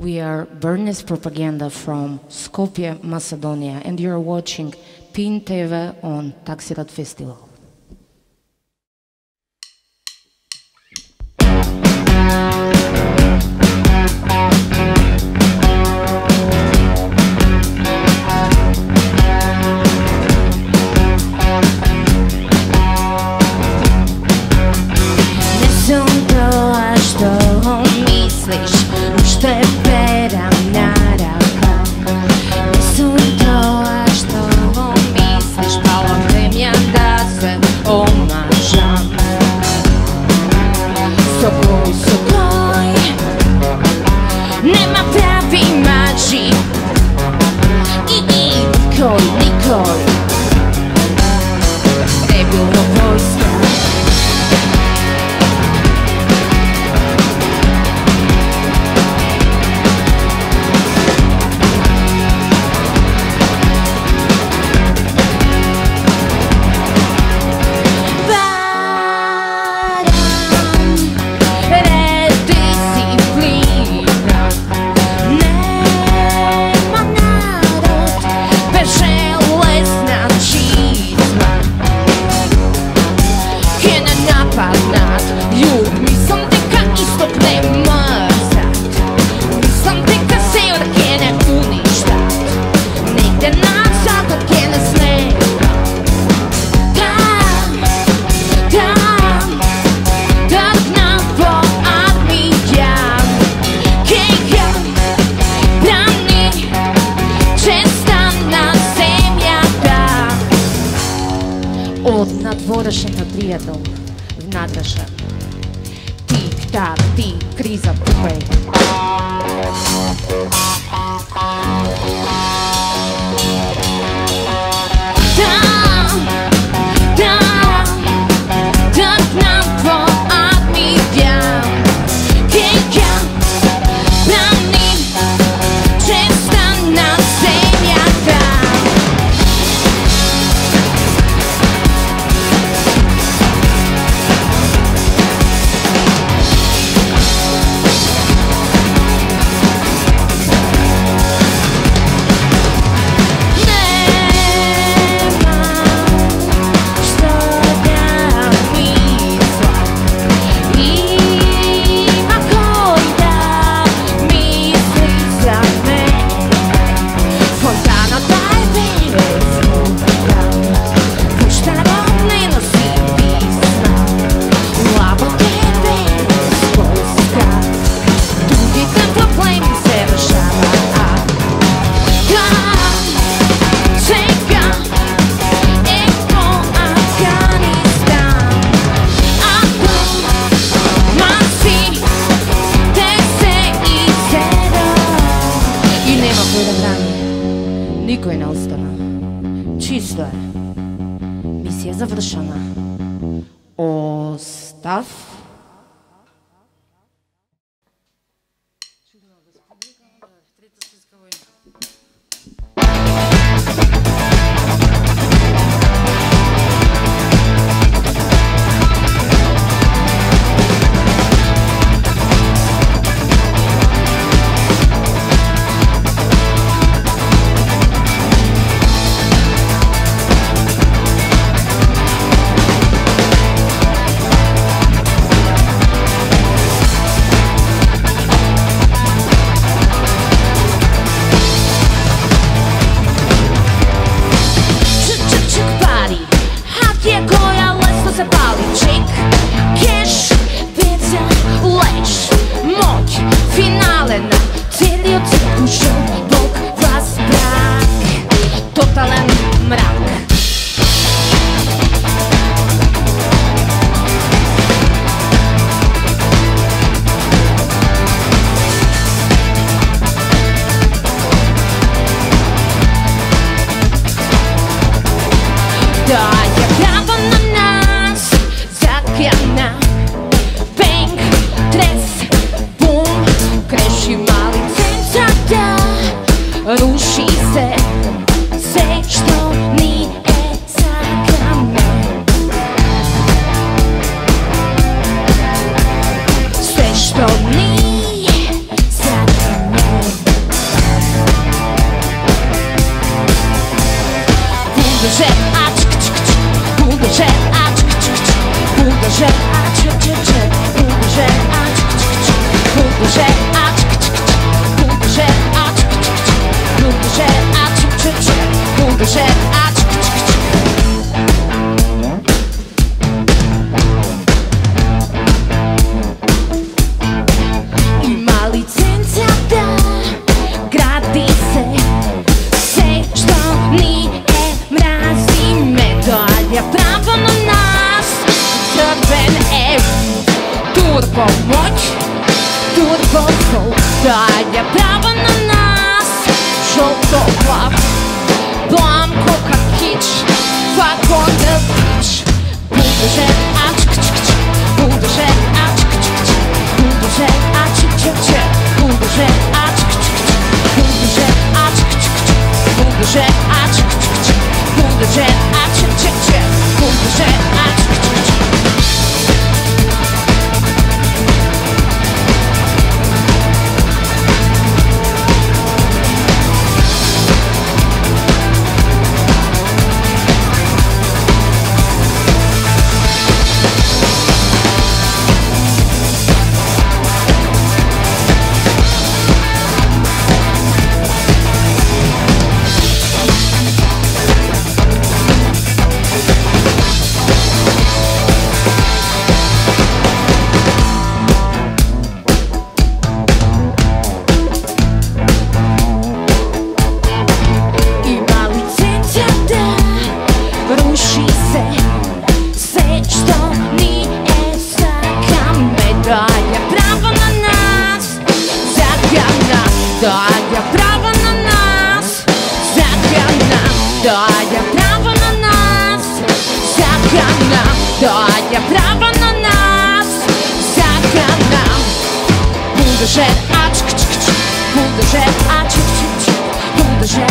We are Bernice propaganda from Skopje, Macedonia, and you're watching PIN TV on Taxi Festival.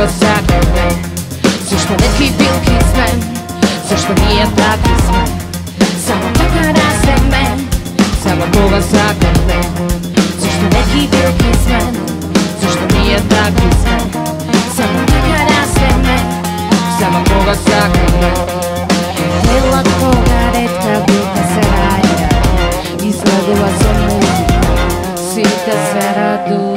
mnogo zagore Zašto neki bilki sve, zašto nije taki sve Samo taka raste me, samo mnogo zagore Zašto neki bilki sve, zašto nije taki sve Samo taka raste me, samo mnogo zagore Bila koga se raja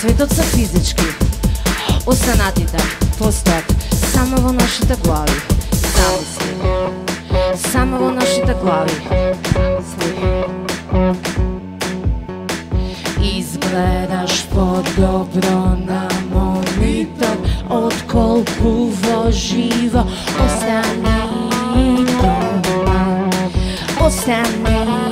светот се физички. Останатите постојат само во нашите глави. Замисли. Само во нашите глави. Изгледаш по-добро на монитор, отколку во живо. Остани дома. Остани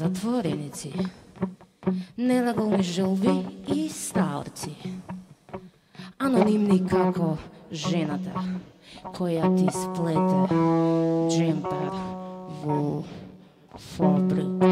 затвореници, нелегални жилби и старци, Анонимни како жената, која ти сплете джемпер во фабрика.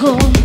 cold.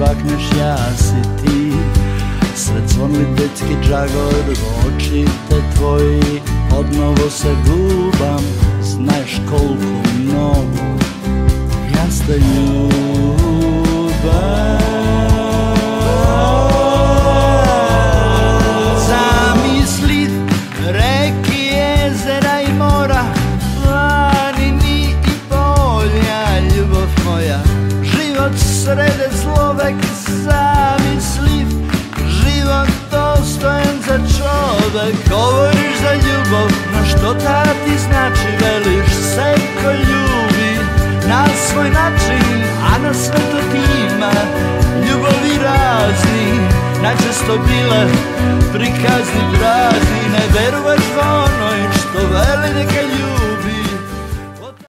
bakneš ja si ti. Sve zvonili detski džagor Oči te tvoji Odnovo se gubam Znaš koliko mnogo Ja ste ljubav ljubav Govoriš za ljubav, no što ta ti znači Veliš se ko ljubi? Na svoj način A na sve to ti ima ljubavi razni Najčesto bile prikazni brazni Ne veruješ onoj što veli neka ljubi